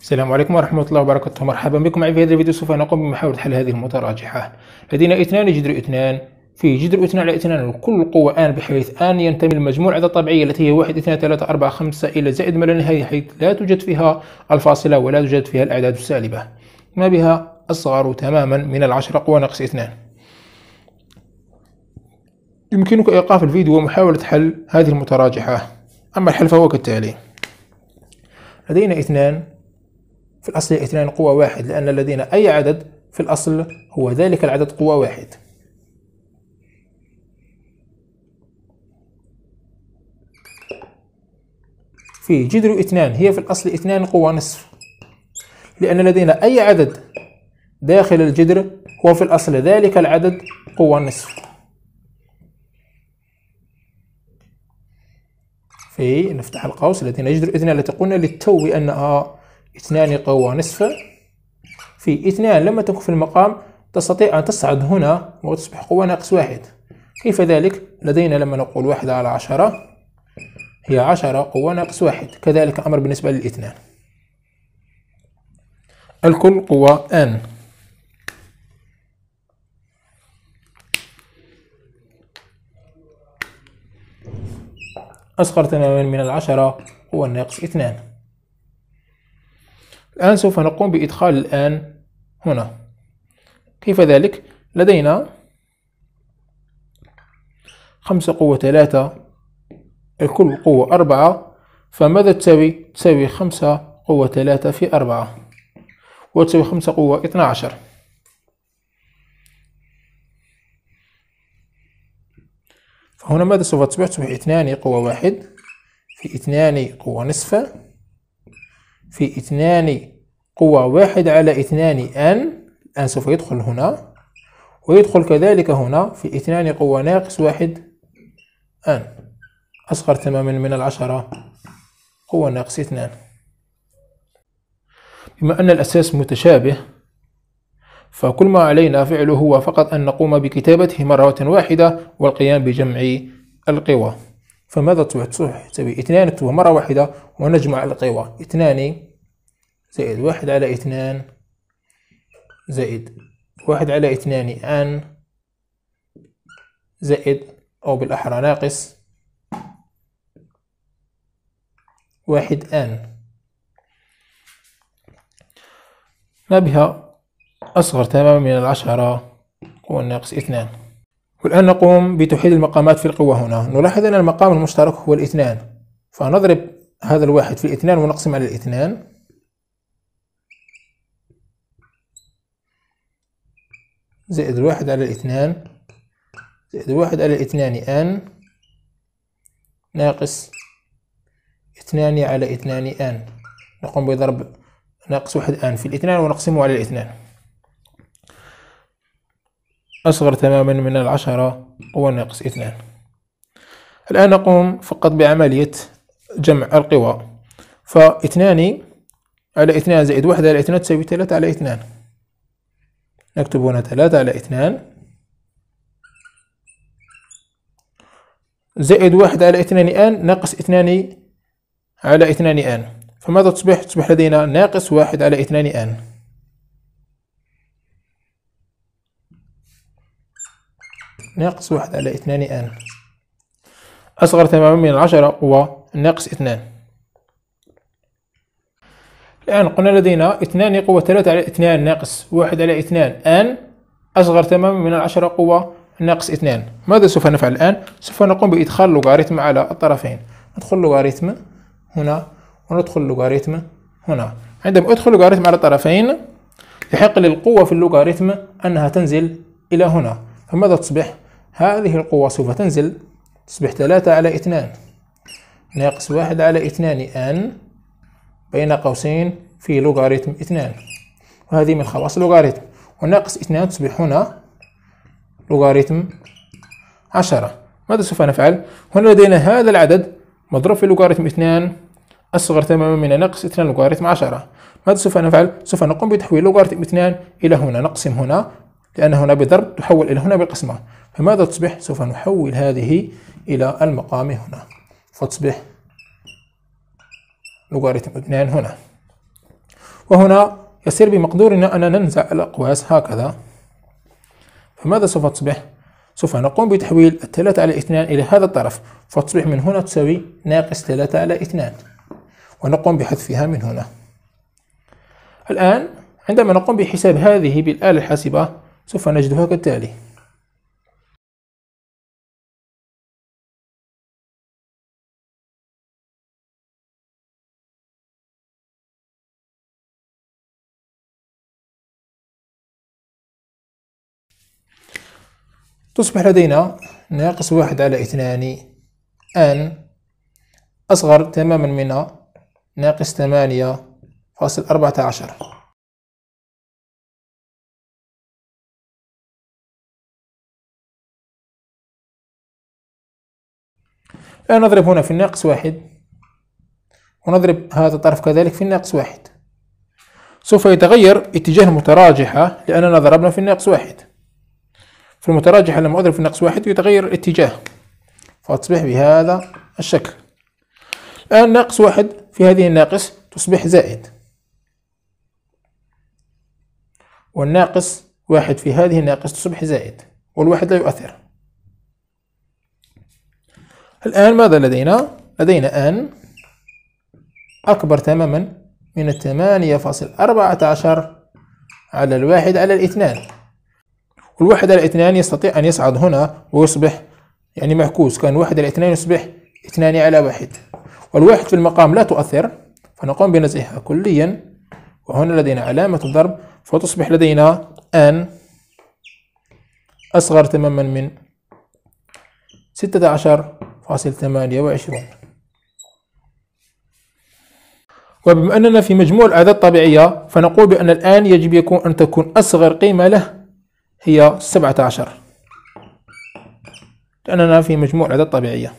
السلام عليكم ورحمة الله وبركاته. مرحبا بكم معي في هذا الفيديو. سوف نقوم بمحاولة حل هذه المتراجحة. لدينا اثنان جذر اثنان. في جذر اثنان على اثنان كل قوة آن بحيث آن ينتمي للمجموع الأعداد الطبيعية التي هي واحد اثنان ثلاثة أربعة خمسة إلى زائد ما لا نهاية حيث لا توجد فيها الفاصلة ولا توجد فيها الأعداد السالبة. ما بها؟ أصغر تماما من العشرة قوة ناقص اثنان. يمكنك إيقاف الفيديو ومحاولة حل هذه المتراجحة. أما الحل فهو كالتالي لدينا اثنان في الأصل اثنان قوة واحد لأن لدينا أي عدد في الأصل هو ذلك العدد قوة واحد. في جذر اثنان هي في الأصل اثنان قوة نصف. لأن لدينا أي عدد داخل الجذر هو في الأصل ذلك العدد قوة نصف. في نفتح القوس لدينا جذر اثنان التي قلنا للتو بأنها اثنان قوة نصف. في اثنان لما تكون في المقام تستطيع أن تصعد هنا وتصبح قوة ناقص واحد. كيف ذلك؟ لدينا لما نقول واحد على عشرة هي عشرة قوة ناقص واحد. كذلك الأمر بالنسبة للاثنان. الكل قوة n. أصغر تماما من العشرة هو الناقص اثنان. الآن سوف نقوم بإدخال الآن هنا كيف ذلك؟ لدينا خمسة قوة ثلاثة الكل قوة أربعة فماذا تساوي؟ تساوي خمسة قوة ثلاثة في أربعة وتساوي خمسة قوة اثنا عشر فهنا ماذا سوف تصبح؟ تصبح اثنان قوة واحد في اثنان قوة نصف في اثنان قوة واحد على اثنان ان الآن سوف يدخل هنا. ويدخل كذلك هنا في اثنان قوة ناقص واحد ان أصغر تماما من العشرة قوة ناقص اثنان. بما أن الأساس متشابه فكل ما علينا فعله هو فقط أن نقوم بكتابته مرة واحدة والقيام بجمع القوى. فماذا تصبح تساوي اثنان تسوي مرة واحدة ونجمع القوى اثنان زائد واحد على اثنان زائد واحد على اثنان أن زائد أو بالأحرى ناقص واحد أن. ما بها أصغر تماما من العشرة؟ هو الناقص اثنان. والآن نقوم بتوحيد المقامات في القوة هنا. نلاحظ أن المقام المشترك هو الاثنان. فنضرب هذا الواحد في الاثنان ونقسم على الاثنان. زائد الواحد على الاثنان. زائد الواحد على الاثنان آن. ناقص اثنان على اثنان آن. نقوم بضرب ناقص واحد آن في الاثنان ونقسمه على الاثنان. أصغر تماما من العشرة هو ناقص اثنان. الآن نقوم فقط بعملية جمع القوى. فاثنان على اثنان زائد واحد على اثنان تساوي ثلاثة على اثنان. نكتب هنا ثلاثة على اثنان زائد واحد على اثنان آن ناقص اثنان على اثنان آن. فماذا تصبح؟ تصبح لدينا ناقص واحد على اثنان آن. ناقص واحد على اثنان آن. أصغر تماما من العشرة هو ناقص اثنان. الآن قلنا لدينا اثنان قوة ثلاثة على اثنان ناقص واحد على اثنان آن. أصغر تماما من العشرة قوة ناقص اثنان. ماذا سوف نفعل الآن؟ سوف نقوم بإدخال لوغاريتم على الطرفين. ندخل لوغاريتم هنا وندخل لوغاريتم هنا. عندما أدخل لوغاريتم على الطرفين يحق للقوة في اللوغاريتم أنها تنزل إلى هنا. فماذا تصبح؟ هذه القوة سوف تنزل. تصبح ثلاثة على اثنان. ناقص واحد على اثنان ان بين قوسين في لوغاريتم اثنان. وهذه من خواص اللوغاريتم وناقص اثنان تصبح هنا لوغاريتم عشرة. ماذا سوف نفعل؟ هنا لدينا هذا العدد مضروب في لوغاريتم اثنان. أصغر تماما من ناقص اثنان لوغاريتم عشرة. ماذا سوف نفعل؟ سوف نقوم بتحويل لوغاريتم اثنان إلى هنا. نقسم هنا. لأن هنا بضرب تحول إلى هنا بالقسمة فماذا تصبح؟ سوف نحول هذه إلى المقام هنا. فتصبح لوغاريتم اثنان هنا. وهنا يصير بمقدورنا أن ننزع الأقواس هكذا. فماذا سوف تصبح؟ سوف نقوم بتحويل الثلاثة على اثنان إلى هذا الطرف. فتصبح من هنا تساوي ناقص ثلاثة على اثنان. ونقوم بحذفها من هنا. الآن عندما نقوم بحساب هذه بالآلة الحاسبة سوف نجدها كالتالي. تصبح لدينا ناقص واحد على اثنان أن أصغر تماما من ناقص ثمانية فاصل أربعة عشر. نضرب هنا في الناقص واحد. ونضرب هذا الطرف كذلك في الناقص واحد. سوف يتغير اتجاه المتراجحة لأننا ضربنا في الناقص واحد. في المتراجحة لما أضرب في الناقص واحد يتغير الاتجاه فتصبح بهذا الشكل. الآن ناقص واحد في هذه الناقص تصبح زائد. والناقص واحد في هذه الناقص تصبح زائد. والواحد لا يؤثر. الآن ماذا لدينا؟ لدينا أن أكبر تماما من الثمانية فاصل أربعة عشر على الواحد على الاثنان. والواحد على اثنان يستطيع أن يصعد هنا ويصبح يعني معكوس. كان واحد على اثنان يصبح اثنان على واحد. والواحد في المقام لا تؤثر فنقوم بنزعها كليا. وهنا لدينا علامة الضرب فتصبح لدينا أن أصغر تماما من ستة عشر فاصل ثمانية وعشرون. وبما أننا في مجموع الأعداد الطبيعية فنقول بأن الآن يجب يكون أن تكون أصغر قيمة له هي سبعة عشر. لأننا في مجموع الأعداد الطبيعية.